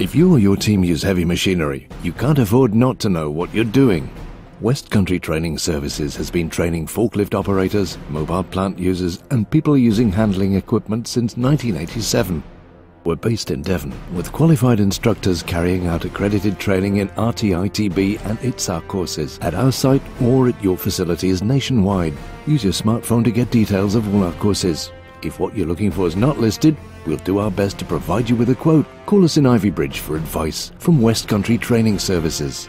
If you or your team use heavy machinery, you can't afford not to know what you're doing. West Country Training Services has been training forklift operators, mobile plant users, and people using handling equipment since 1987. We're based in Devon, with qualified instructors carrying out accredited training in RTITB and ITSSAR courses at our site or at your facilities nationwide. Use your smartphone to get details of all our courses. If what you're looking for is not listed, we'll do our best to provide you with a quote. Call us in Ivybridge for advice from West Country Training Services.